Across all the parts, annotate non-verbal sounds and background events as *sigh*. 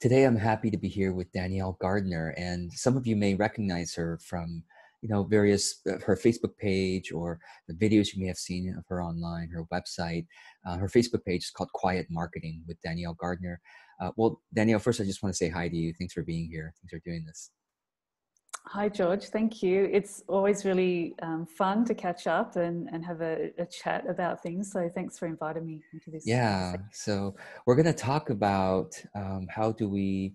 Today, I'm happy to be here with Danielle Gardner, and some of you may recognize her from you know various uh, her facebook page or the videos you may have seen of her online her website. Uh, her facebook page is called quiet marketing with danielle gardner. Uh, well danielle first i just want to say hi to you. Thanks for being here. Thanks for doing this hi george. Thank you. It's always really um, fun to catch up and, and have a, a, chat about things so thanks for inviting me into this yeah. so we're going to talk about um, how do we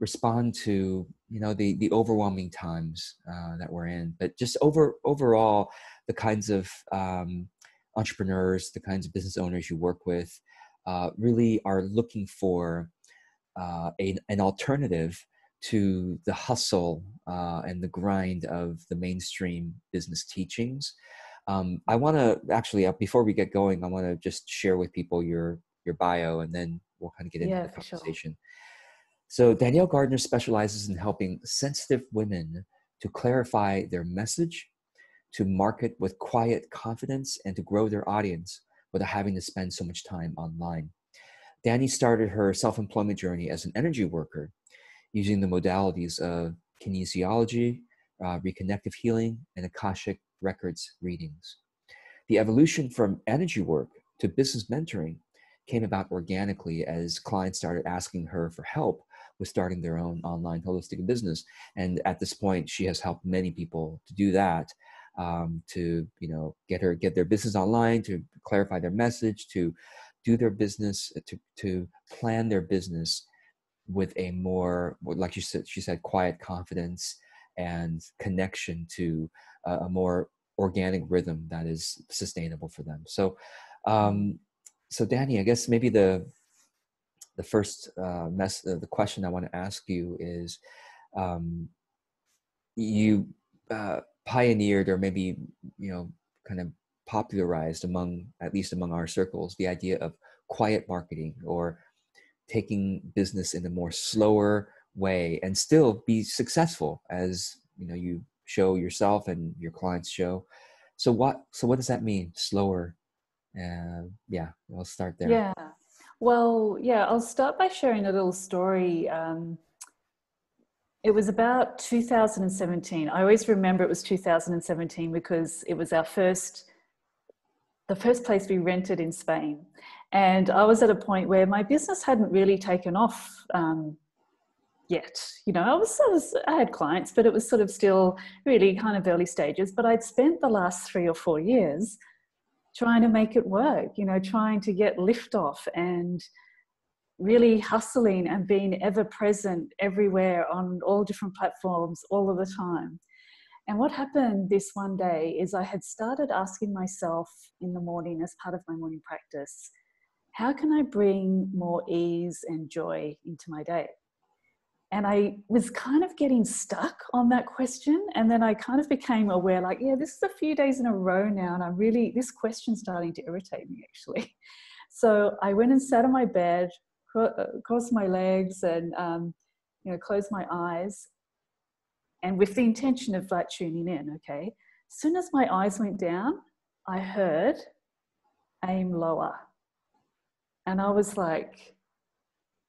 respond to you know the the overwhelming times uh, that we're in but just over overall the kinds of um, entrepreneurs the kinds of business owners you work with uh, really are looking for uh, a, an alternative to the hustle uh, and the grind of the mainstream business teachings um, i want to actually uh, before we get going i want to just share with people your your bio and then we'll kind of get into yeah, the conversation sure. So Danielle Gardner specializes in helping sensitive women to clarify their message, to market with quiet confidence, and to grow their audience without having to spend so much time online. Dani started her self employment journey as an energy worker using the modalities of kinesiology, uh, reconnective healing, and Akashic records readings. The evolution from energy work to business mentoring came about organically as clients started asking her for help with starting their own online holistic business. And at this point, she has helped many people to do that, um, to you know get her get their business online, to clarify their message, to do their business, to to plan their business with a more like you said she said quiet confidence and connection to a, a more organic rhythm that is sustainable for them. So. Um, so Dani, I guess maybe the the first uh, mess, uh, the question I want to ask you is, um, you uh, pioneered or maybe you know kind of popularized among at least among our circles the idea of quiet marketing or taking business in a more slower way and still be successful as you know you show yourself and your clients show so what so what does that mean slower uh, yeah i'll start there yeah well, yeah, I'll start by sharing a little story. Um, it was about 2017. I always remember it was 2017 because it was our first, the first place we rented in Spain. And I was at a point where my business hadn't really taken off um, yet. You know, I was, I was, I had clients, but it was sort of still really kind of early stages. But I'd spent the last three or four years trying to make it work, you know, trying to get lift off and really hustling and being ever present everywhere on all different platforms all of the time. And what happened this one day is I had started asking myself in the morning as part of my morning practice, how can I bring more ease and joy into my day? and I was kind of getting stuck on that question. And then I kind of became aware, like, yeah, this is a few days in a row now, and I'm really, this question's starting to irritate me actually. *laughs* So I went and sat on my bed, uh, crossed my legs, and, um, you know, closed my eyes. And with the intention of like tuning in, okay. As soon as my eyes went down, I heard aim lower. And I was like,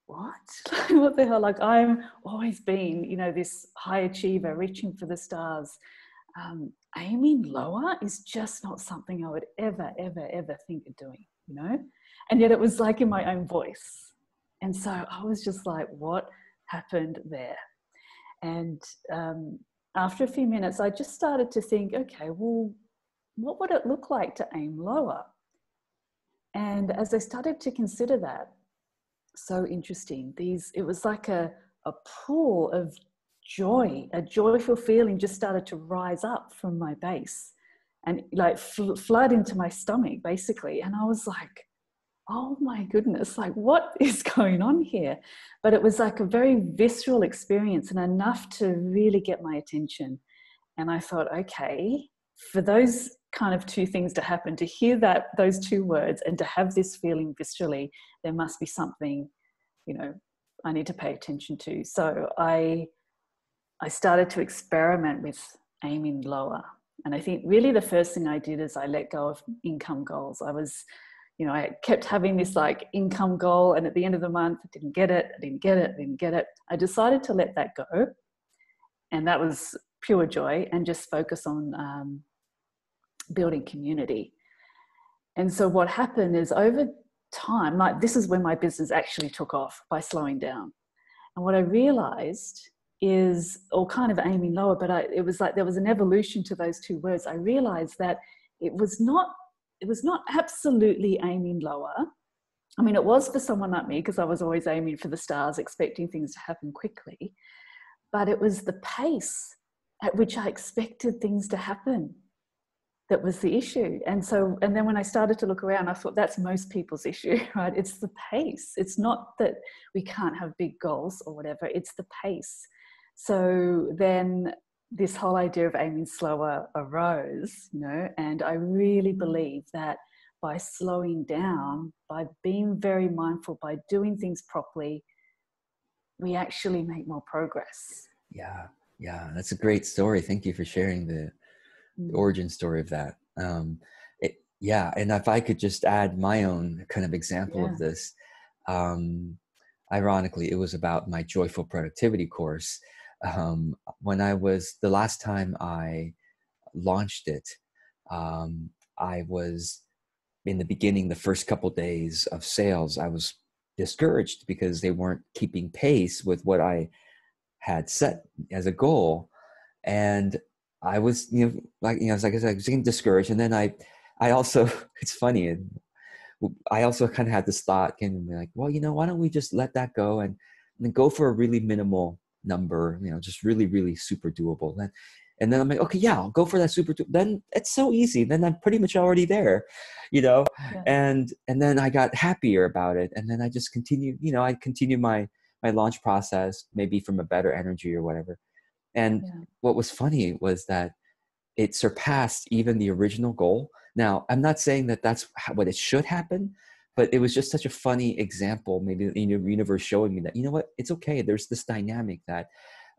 what? *laughs* what the hell? Like I'm always been, you know, this high achiever, reaching for the stars. Um, aiming lower is just not something I would ever, ever, ever think of doing, you know? And yet it was like in my own voice. And so I was just like, what happened there? And um, after a few minutes, I just started to think, okay, well, what would it look like to aim lower? And as I started to consider that, so interesting. These it was like a a pool of joy, a joyful feeling just started to rise up from my base and like fl- flood into my stomach basically. And I was like, oh my goodness, like what *laughs* is going on here? But it was like a very visceral experience and enough to really get my attention. And I thought, okay, for those kind of two things to happen to hear that those two words and to have this feeling viscerally there must be something you know i need to pay attention to so i i started to experiment with aiming lower and i think really the first thing i did is i let go of income goals i was you know, I kept having this like income goal, and at the end of the month, I didn't get it, I didn't get it, I didn't get it. I decided to let that go, and that was pure joy, and just focus on um, building community. And so, what happened is over time, like this is when my business actually took off by slowing down. And what I realized is, or kind of aiming lower, but I, it was like there was an evolution to those two words. I realized that it was not, it was not absolutely aiming lower. I mean, it was for someone like me because I was always aiming for the stars, expecting things to happen quickly. But it was the pace at which I expected things to happen that was the issue. And so, and then when I started to look around, I thought that's most people's issue, *laughs* right? It's the pace. It's not that we can't have big goals or whatever, it's the pace. So then this whole idea of aiming slower arose, you know, and I really believe that by slowing down, by being very mindful, by doing things properly, we actually make more progress. Yeah, yeah, that's a great story. Thank you for sharing the, the mm. origin story of that. Um, it, yeah, and if I could just add my own kind of example yeah. of this, um, ironically, it was about my joyful productivity course um, when I was the last time I launched it, um, I was in the beginning, the first couple days of sales, I was discouraged because they weren't keeping pace with what I had set as a goal, and I was, you know, like you know, I was like I was getting discouraged, and then I, I also, *laughs* it's funny, I also kind of had this thought, and like, well, you know, why don't we just let that go and, and go for a really minimal number, you know, just really, really super doable. Then, and then I'm like, okay, yeah, I'll go for that super. Do-. Then it's so easy. Then I'm pretty much already there, you know. Yeah. And and then I got happier about it, and then I just continued. You know, I continued my my launch process, maybe from a better energy or whatever. And yeah. what was funny was that it surpassed even the original goal. Now, I'm not saying that that's what it should happen, but it was just such a funny example maybe in your universe showing me that you know what? It's okay. There's this dynamic that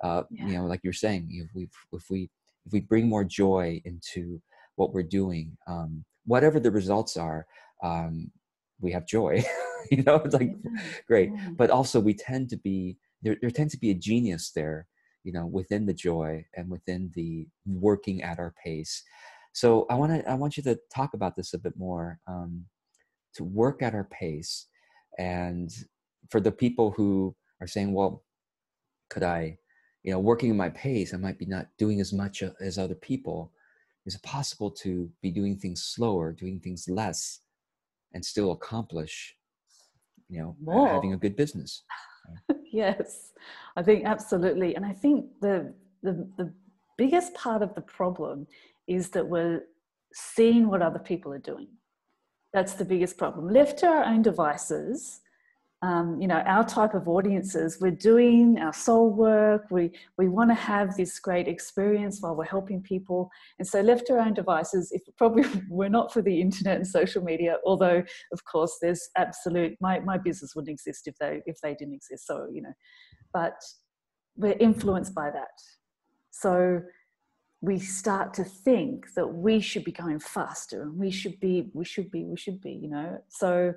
uh, yeah. you know like you're saying if we if we if we bring more joy into what we're doing um, whatever the results are um, we have joy. *laughs* You know it's like great. But also we tend to be there, there tends to be a genius there you know within the joy and within the working at our pace. So i want to i want you to talk about this a bit more um, to work at our pace. And for the people who are saying well could i you know working at my pace i might be not doing as much uh, as other people. Is it possible to be doing things slower doing things less and still accomplish you know uh, More. having a good business? *laughs* Yes i think absolutely. And i think the, the the biggest part of the problem is that we're seeing what other people are doing that's the biggest problem. Left to our own devices, um, you know, our type of audiences, we're doing our soul work. We we want to have this great experience while we're helping people. And so, left to our own devices, if probably *laughs* we're not for the internet and social media, although of course there's absolute my my business wouldn't exist if they if they didn't exist. So you know, but we're influenced by that. So we start to think that we should be going faster and we should be we should be we should be you know? So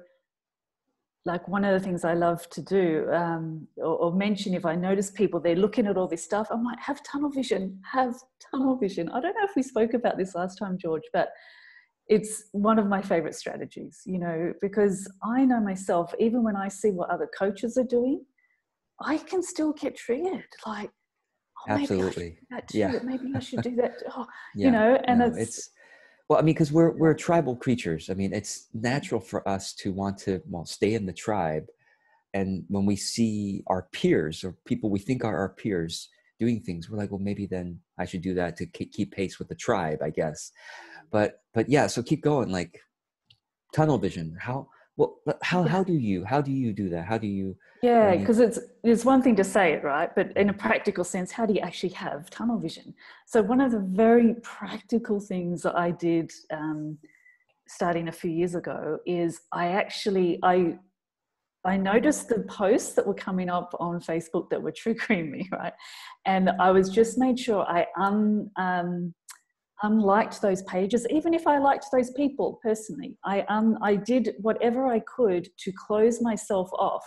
like one of the things i love to do um, or, or, mention if i notice people they're looking at all this stuff i'm like have tunnel vision have tunnel vision. I don't know if we spoke about this last time george but it's one of my favorite strategies you know because i know myself even when i see what other coaches are doing i can still get triggered like oh, absolutely. maybe yeah. maybe i should do that oh, *laughs* yeah. you know and no, it's, it's well i mean because we're we're tribal creatures. I mean it's natural for us to want to well stay in the tribe. And when we see our peers or people we think are our peers doing things we're like well maybe then i should do that to keep pace with the tribe i guess. Mm-hmm. But but yeah so keep going like tunnel vision. How well how how do you how do you do that? How do you yeah because it's it's one thing to say it right? But in a practical sense how do you actually have tunnel vision? So one of the very practical things that i did um, starting a few years ago is i actually i I noticed the posts that were coming up on Facebook that were *laughs* triggering me, right? And I was just made sure I un, um, unliked those pages, even if I liked those people personally. I um I did whatever I could to close myself off.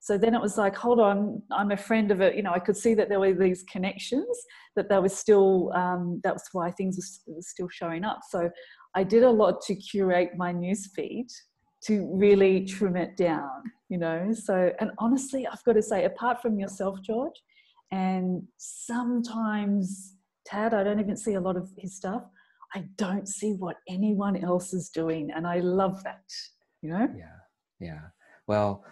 So then it was like, hold on, I'm a friend of it. You know, I could see that there were these connections, that there was still um, that was why things were still showing up. So I did a lot to curate my newsfeed to really trim it down. You know, so and honestly, I've got to say, apart from yourself, George, and sometimes Tad, I don't even see a lot of his stuff. I don't see what anyone else is doing. And I love that, you know? Yeah. Yeah. Well,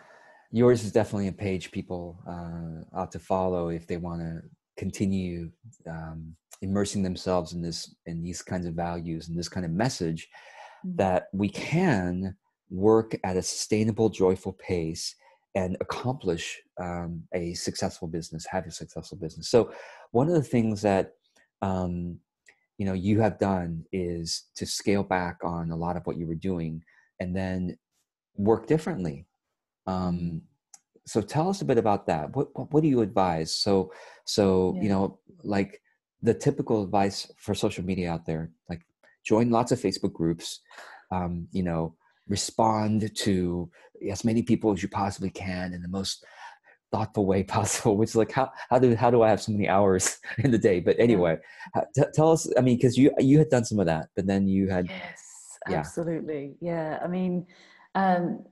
yours is definitely a page people uh, ought to follow if they want to continue um, immersing themselves in this in these kinds of values and this kind of message mm-hmm. that we can work at a sustainable joyful pace and accomplish um, a successful business have a successful business so one of the things that um, you know you have done is to scale back on a lot of what you were doing and then work differently. Um, so tell us a bit about that. What, what, what do you advise? So so yeah. you know like the typical advice for social media out there like join lots of facebook groups um, you know respond to as many people as you possibly can in the most thoughtful way *laughs* possible which is like how, how do how do i have so many hours *laughs* in the day? But anyway t- tell us i mean because you you had done some of that but then you had yes yeah. absolutely yeah i mean um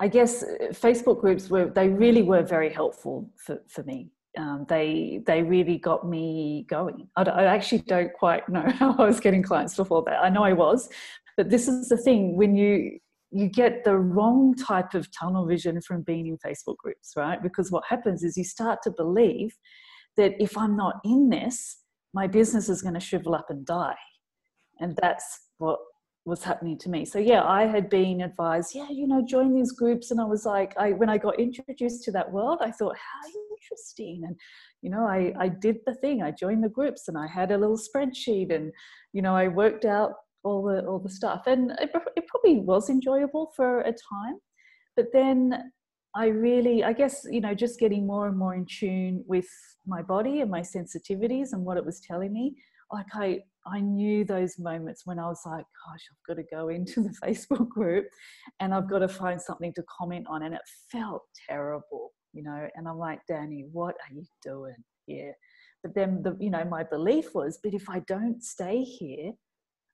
i guess uh, facebook groups were they really were very helpful for for me um, they they really got me going. I, I actually don't quite *laughs* know how i was getting clients before that i know i was but this is the thing when you you get the wrong type of tunnel vision from being in Facebook groups, right? Because what happens is you start to believe that if I'm not in this, my business is going to shrivel up and die. And that's what was happening to me. So yeah, I had been advised, yeah, you know, join these groups. And I was like, I when I got introduced to that world, I thought, how interesting. And you know, I, I did the thing. I joined the groups and I had a little spreadsheet and, you know, I worked out all the all the stuff. And it, it probably was enjoyable for a time but then i really i guess you know just getting more and more in tune with my body and my sensitivities and what it was telling me like i i knew those moments when i was like gosh i've got to go into the *laughs* facebook group and i've got to find something to comment on and it felt terrible you know and i'm like dani what are you doing here? But then the you know my belief was but if i don't stay here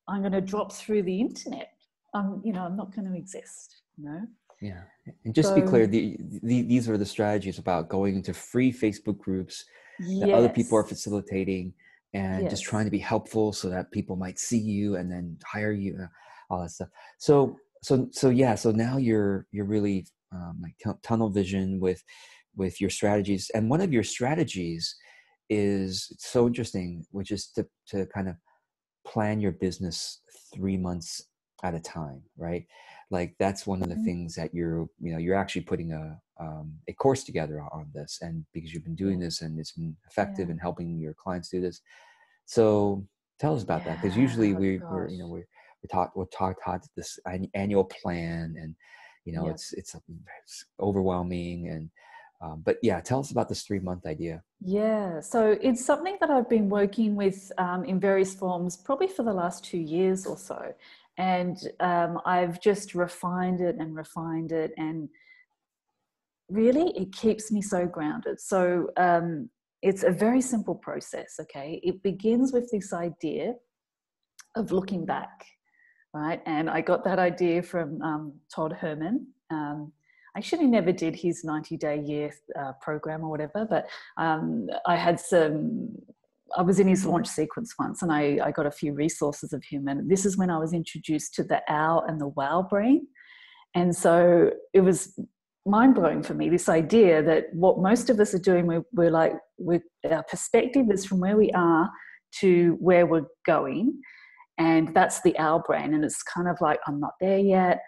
I'm going to drop through the internet. I'm, you know, I'm not going to exist. You know. Yeah, and just so, to be clear, the, the, these are the strategies about going into free Facebook groups that yes. other people are facilitating, and yes. just trying to be helpful so that people might see you and then hire you, all that stuff. So, so, so yeah. So now you're you're really um, like t- tunnel vision with with your strategies, and one of your strategies is so interesting, which is to to kind of plan your business three months at a time right like that's one of the mm-hmm. things that you're you know you're actually putting a um, a course together on this and because you've been doing this and it's been effective yeah. in helping your clients do this so tell us about yeah, that because usually oh we, we're you know we're we talk we're talk taught this annual plan and you know yeah. it's, it's it's overwhelming and um, but yeah, tell us about this three month idea. Yeah, so it's something that I've been working with um, in various forms probably for the last two years or so. And um, I've just refined it and refined it. And really, it keeps me so grounded. So um, it's a very simple process, okay? It begins with this idea of looking back, right? And I got that idea from um, Todd Herman. Actually never did his 90 day year uh, program or whatever, but um, I had some, I was in his launch sequence once and I, I got a few resources of him. And this is when I was introduced to the owl and the wow brain. And so it was mind blowing for me this idea that what most of us are doing, we're, we're like, with our perspective is from where we are to where we're going. And that's the owl brain. And it's kind of like, I'm not there yet.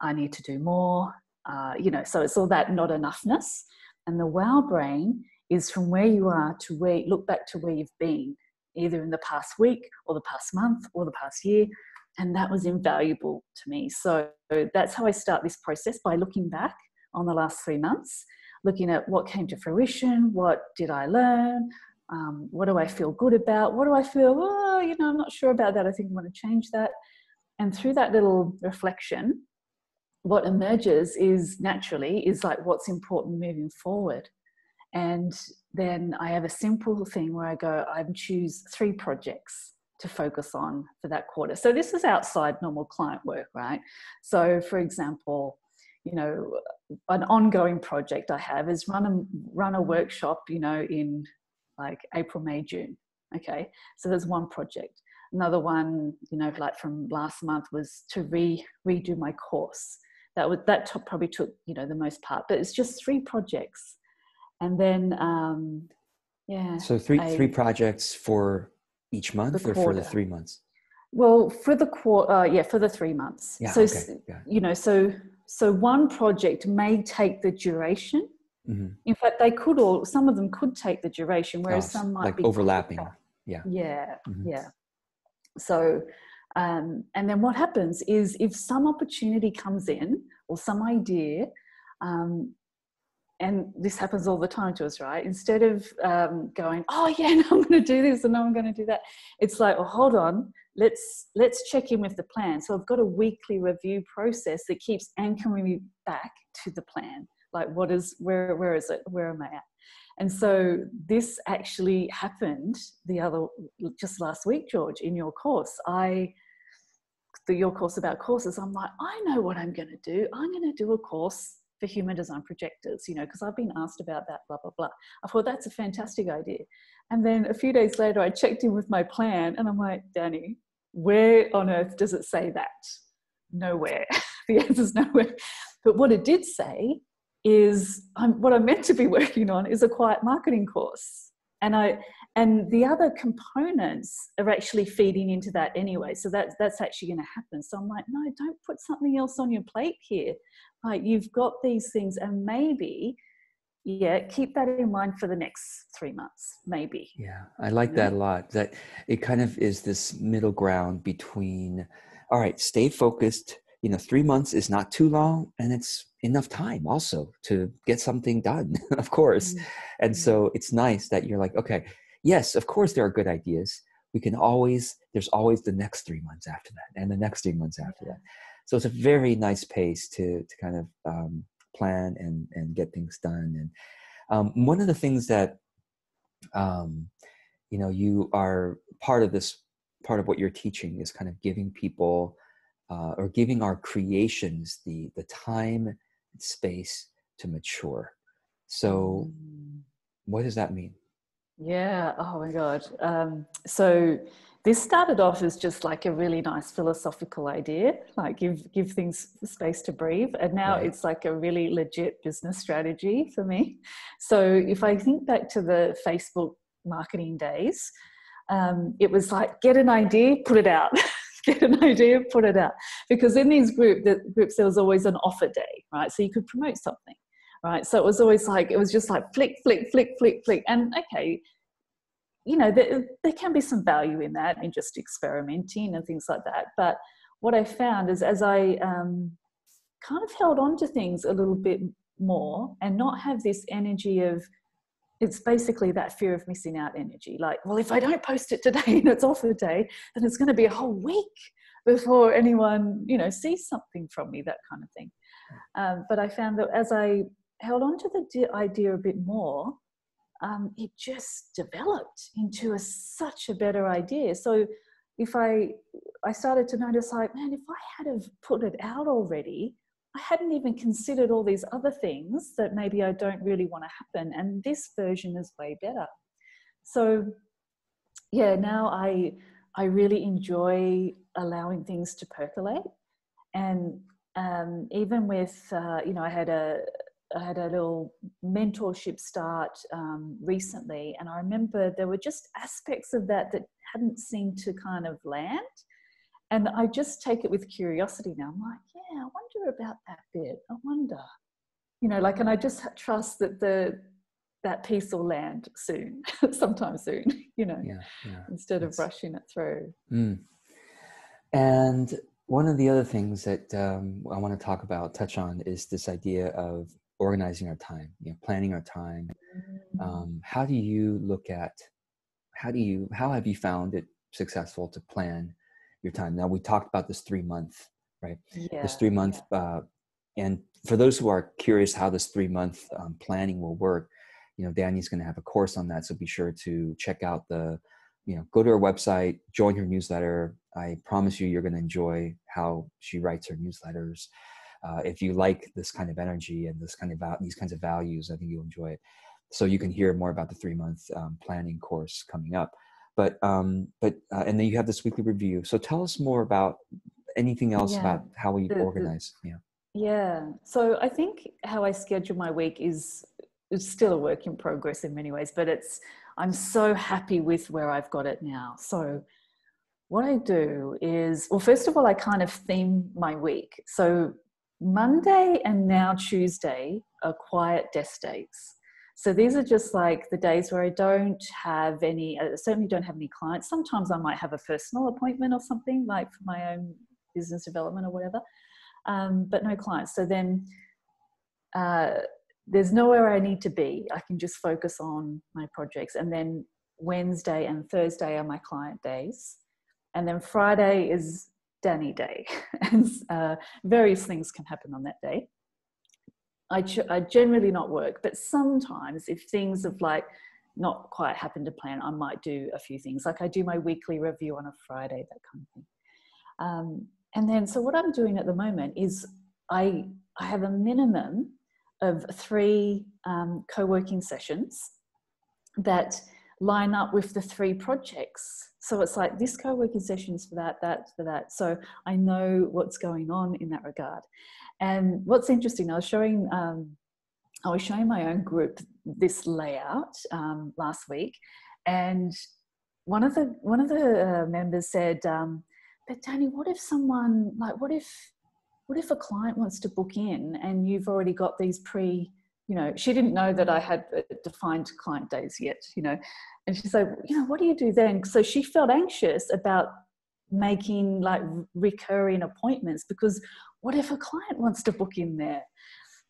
I need to do more. Uh, you know, so it's all that not enoughness. And the wow brain is from where you are to where, look back to where you've been, either in the past week or the past month or the past year. And that was invaluable to me. So that's how I start this process by looking back on the last three months, looking at what came to fruition, what did I learn, um, what do I feel good about? What do I feel? Oh, you know, I'm not sure about that. I think I want to change that. And through that little reflection, what emerges is naturally is like what's important moving forward. And then I have a simple thing where I go, I choose three projects to focus on for that quarter. So this is outside normal client work, right? So for example, you know, an ongoing project I have is run a run a workshop, you know, in like April, May, June. Okay, so there's one project. Another one, you know, like from last month was to re redo my course. That would that top probably took you know the most part, but it's just three projects, and then um, yeah. So three I, three projects for each month or for the three months? Well, for the quarter, uh, yeah, for the three months. Yeah, so okay. yeah. you know, so so one project may take the duration. Mm-hmm. In fact, they could all. Some of them could take the duration, whereas oh, some might like be overlapping. Quicker. Yeah. Yeah. Mm-hmm. Yeah. So, um, and then what happens is if some opportunity comes in or some idea, um, and this happens all the time to us, right? Instead of um, going, oh *laughs* yeah, no, I'm going to do this and no, I'm going to do that. It's like, oh, hold on, let's let's check in with the plan. So I've got a weekly review process that keeps anchoring me back to the plan. Like, what is where where is it? Where am I at? And so this actually happened the other just last week, George, in your course. I your course about courses. I'm like, I know what I'm going to do. I'm going to do a course for human design projectors, you know, because I've been asked about that, blah, blah, blah. I thought that's a fantastic idea. And then a few days later, I checked in with my plan and I'm like, Dani, where on earth does it say that? Nowhere. *laughs* the answer's nowhere. But what it did say is I'm, what I'm meant to be *laughs* working on is a quiet marketing course. And I and the other components are actually feeding into that anyway. So that's that's actually going to happen. So I'm like, no, don't put something else on your plate here. Like you've got these things, and maybe yeah keep that in mind for the next three months maybe yeah i like that a lot that it kind of is this middle ground between all right stay focused you know three months is not too long and it's enough time also to get something done *laughs* of course. Mm-hmm. and so it's nice that you're like okay yes of course there are good ideas. We can always there's always the next three months after that and the next three months after that. So it's a very nice pace to to kind of um, plan and and get things done. And um, one of the things that um, you know you are part of this part of what you're teaching is kind of giving people uh, or giving our creations the the time and space to mature. So mm. what does that mean? Yeah. Oh my god. Um, so this started off as just like a really nice philosophical idea like give give things space to breathe. And now right. it's like a really legit business strategy for me. So if i think back to the facebook marketing days um, it was like get an idea put it out *laughs* get an idea put it out. Because in these group the groups there was always an offer day right? So you could promote something right? So it was always like it was just like flick flick flick flick flick. And okay you know, there, there can be some value in that in just experimenting and things like that. But what I found is as I um, kind of held on to things a little bit more and not have this energy of, it's basically that fear of missing out energy. Like, well, if I don't post it today and it's off the day, then it's going to be a whole week before anyone, you know, sees something from me, that kind of thing. Um, but I found that as I held on to the idea a bit more, um, it just developed into a, such a better idea. So if I I started to notice like, man, if I had have put it out already, I hadn't even considered all these other things that maybe I don't really want to happen. And this version is way better. So yeah, now I I really enjoy allowing things to percolate. And um, even with, uh, you know, I had a, I had a little mentorship start um, recently, and I remember there were just aspects of that that hadn't seemed to kind of land. And I just take it with curiosity now. I'm like, yeah, I wonder about that bit. I wonder, you know, like, and I just trust that the that piece will land soon, *laughs* sometime soon, *laughs* you know, yeah, yeah. instead of rushing it through. Mm. And one of the other things that um, I want to talk about, touch on, is this idea of organizing our time, you know, planning our time. Mm-hmm. Um, how do you look at how do you how have you found it successful to plan your time. Now we talked about this three month right? Yeah, this three month uh, and for those who are curious how this three month um, planning will work you know dani's going to have a course on that so be sure to check out the you know go to her website join her newsletter. I promise you you're going to enjoy how she writes her newsletters. Uh, if you like this kind of energy and this kind of these kinds of values i think you'll enjoy it. So you can hear more about the three month um, planning course coming up but um but uh, and then you have this weekly review. So tell us more about anything else yeah. about how we the, organize. The, yeah. Yeah. So i think how i schedule my week is it's still a work in progress in many ways but it's i'm so happy with where i've got it now. So what i do is well first of all i kind of theme my week. So monday and now tuesday are quiet desk days so these are just like the days where I don't have any, I certainly don't have any clients. Sometimes I might have a personal appointment or something like for my own business development or whatever, um, but no clients. So then uh, there's nowhere I need to be. I can just focus on my projects. And then Wednesday and Thursday are my client days. And then Friday is Dani Day. *laughs* and uh, various things can happen on that day. I, ch- I generally not work, but sometimes if things have like not quite happened to plan, I might do a few things. Like I do my weekly review on a Friday, that kind of thing. Um, and then, so what I'm doing at the moment is I I have a minimum of three um, co-working sessions that line up with the three projects. So it's like this co-working sessions for that, that, for that. So I know what's going on in that regard. And what's interesting, I was showing, um, I was showing my own group this layout um, last week, and one of the one of the uh, members said, um, "But Dani, what if someone like what if what if a client wants to book in and you've already got these pre you know she didn't know that i had uh, defined client days yet you know and she's like you know what do you do then so she felt anxious about making like recurring appointments because what if a client wants to book in there?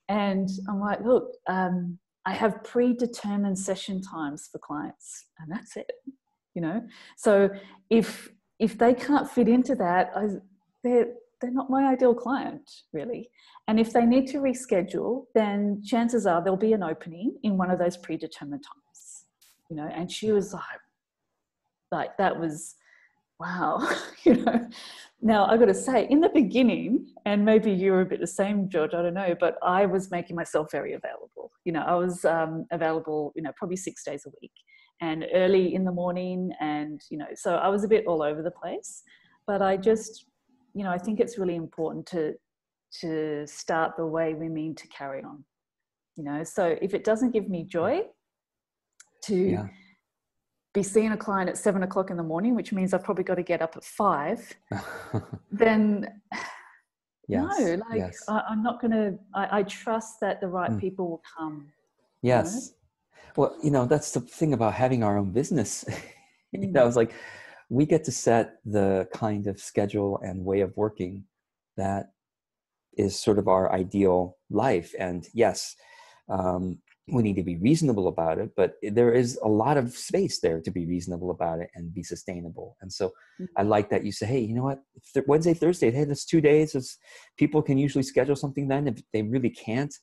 And I'm like, look, um, I have predetermined session times for clients, and that's it. You know, so if if they can't fit into that, I, they're they're not my ideal client, really. And if they need to reschedule, then chances are there'll be an opening in one of those predetermined times. You know, and she was like, like that was wow, *laughs* you know. Now I've got to say, in the beginning, and maybe you were a bit the same, George. I don't know, but I was making myself very available. You know, I was um, available, you know, probably six days a week, and early in the morning, and you know, so I was a bit all over the place. But I just, you know, I think it's really important to to start the way we mean to carry on. You know, so if it doesn't give me joy, to yeah be seeing a client at seven o'clock in the morning, which means I've probably got to get up at five, *laughs* then *sighs* yes, no, like yes. I, am not going to, I trust that the right mm. people will come. Yes. You know? Well, you know, that's the thing about having our own business. *laughs* you know, it's like we get to set the kind of schedule and way of working that is sort of our ideal life. And yes, um, we need to be reasonable about it but there is a lot of space there to be reasonable about it and be sustainable. And so mm-hmm. i like that you say hey you know what? Th- wednesday thursday hey that's two days. It's, people can usually schedule something then if they really can't.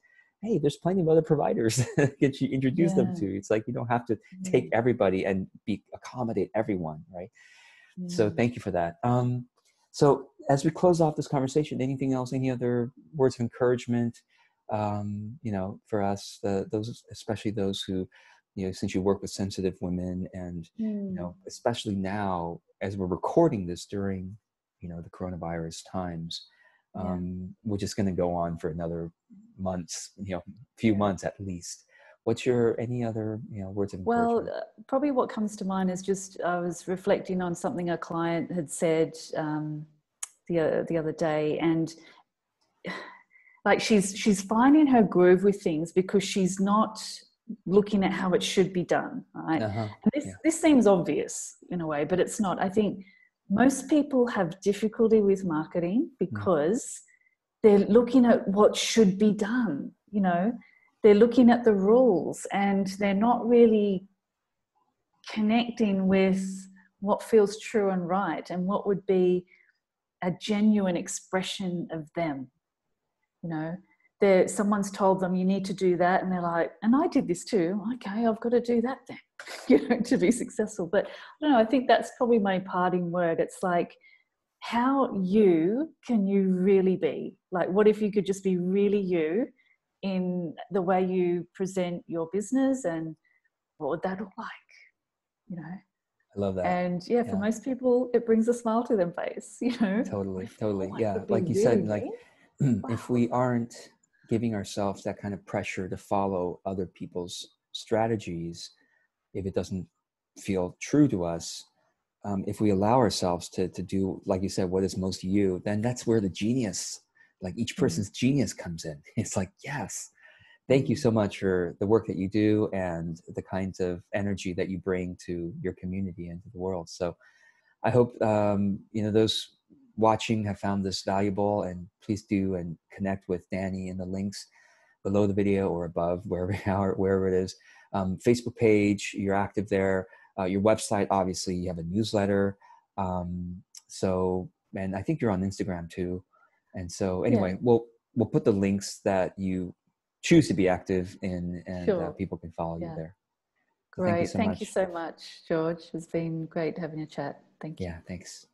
Hey there's plenty of other providers *laughs* that you introduce yeah. them to. It's like you don't have to take everybody and be accommodate everyone right so thank you for that um, so as we close off this conversation anything else any other words of encouragement um, you know, for us, the, those, especially those who, you know, since you work with sensitive women and, mm. you know, especially now as we're recording this during, you know, the coronavirus times, um, yeah. which is going to go on for another months, you know, few yeah. months at least. What's your any other you know words of well, uh, probably what comes to mind is just I was reflecting on something a client had said um, the uh, the other day, and *sighs* like she's she's finding her groove with things because she's not looking at how it should be done right uh-huh. this, yeah. this seems obvious in a way but it's not i think most people have difficulty with marketing mm. because mm. they're looking at what should be done you know they're looking at the rules and they're not really connecting with what feels true and right and what would be a genuine expression of them you know? They're, someone's told them you need to do that and they're like and i did this too. Okay i've got to do that then *laughs* you know to be successful. But i don't know i think that's probably my parting word. It's like how you can you really be? Like what if you could just be really you in the way you present your business and what would that look like you know? I love that. And yeah for yeah. most people it brings a smile to their face *laughs* you know? Totally totally oh, yeah like you really said like *clears throat* if we aren't giving ourselves that kind of pressure to follow other people's strategies if it doesn't feel true to us um, if we allow ourselves to to do like you said what is most you then that's where the genius like each mm-hmm. person's genius comes in. *laughs* It's like yes. Thank you mm-hmm. so much for the work that you do and the kinds of energy that you bring to your community and to the world. So i hope um, you know those watching have found this valuable and please do and connect with dani in the links below the video or above *laughs* wherever wherever it is. Um, facebook page you're active there. Uh, your website obviously you have a newsletter. Um, so and i think you're on instagram too and so anyway yeah. we'll we'll put the links that you choose to be active in and uh, sure. uh, people can follow yeah. you there. Great thank, you so, thank you so much george. It's been great having a chat. Thank you. Yeah thanks